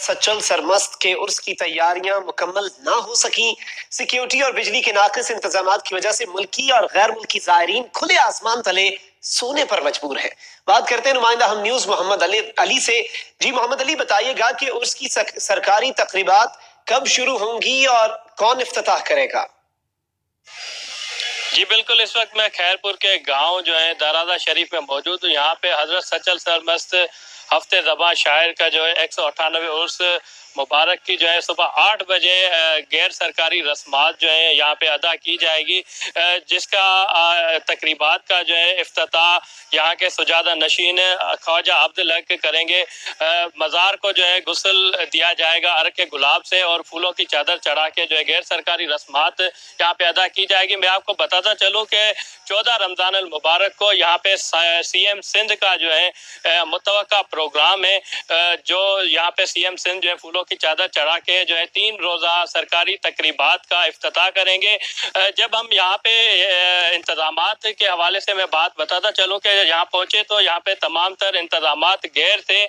سچل سرمست کے عرس کی تیاریاں مکمل نہ ہو سکیں۔ سیکیورٹی اور بجلی کے ناقص انتظامات کی وجہ سے ملکی اور غیر ملکی زائرین کھلے آسمان تلے سونے پر مجبور ہیں۔ بات کرتے ہیں نمائندہ ہم نیوز محمد علی سے۔ جی محمد علی، بتائیے گا کہ عرس کی سرکاری تقریبات کب شروع ہوں گی اور کون افتتاح کرے گا؟ جی بالکل، اس وقت میں خیرپور کے گاؤں جو ہے درازہ شریف میں موجود ہوں۔ یہاں پہ حضرت سچل سرمست ہفتے زباں شاعر کا جو ہے، ایک سو اٹھانوے عرس مبارک کی جو ہے، صبح آٹھ بجے غیر سرکاری رسمات جو ہیں، یہاں پہ ادا کی جائے گی۔ جس کا تقریبات کا جو ہے، افتتاح یہاں کے سجادہ نشین خواجہ عبدالحق کریں گے۔ مزار کو جو ہے، غسل دیا جائے گا ارک گلاب سے اور پھولوں کی چادر چڑھا کے جو ہے، غیر سرکاری رسمات یہاں پہ ادا کی جائے گی۔ میں آپ کو بتاتا چلوں کہ چودہ رمضان المبارک کو یہاں پہ سی ایم سندھ کا جو ہے متوقع پروگرام ہے۔ جو یہاں پہ سی ایم سندھ جو ہے، پھولوں کی چادر چڑھا کے جو ہے، تین روزہ سرکاری تقریبات کا افتتاح کریں گے۔ جب ہم یہاں پہ انتظامات کے حوالے سے میں بات بتاتا چلوں کہ یہاں پہنچے تو یہاں پہ تمام تر انتظامات غیر تھے۔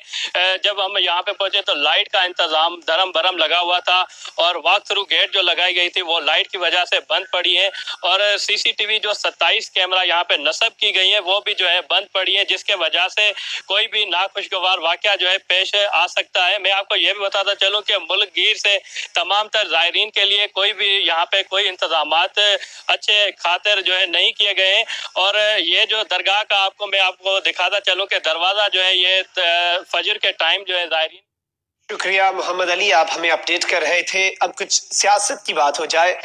جب ہم یہاں پہ پہنچے تو لائٹ کا انتظام درم برم لگا ہوا تھا۔ اور واک تھرو گیٹ جو لگائی گئی تھی، وہ لائٹ کی وجہ سے بند پڑی ہے۔ اور سی سی ٹی وی جو ستائیس کیمرہ یہاں پہ نصب کی گئی ہے وہ بھی جو ہے بند پڑی ہے جس کے وجہ سے کوئی بھی ناخوشگوار واقعہ جو ہے پیش آ سکتا ہے۔ میں آپ کو یہ بھی بتاتا چلوں کہ ملک گیر سے تمام تر زائرین کے لیے کوئی بھی یہاں پہ کوئی انتظامات اچھے خاطر جو ہے نہیں کیے گئے اور یہ جو درگاہ کا آپ کو میں آپ کو دکھاتا چلوں کہ دروازہ جو ہے یہ فجر کے ٹائم جو ہے زائرین۔ شکریہ محمد علی، آپ ہمیں اپڈیٹ کر رہے تھے۔ اب کچھ سیاست کی بات ہو جائے۔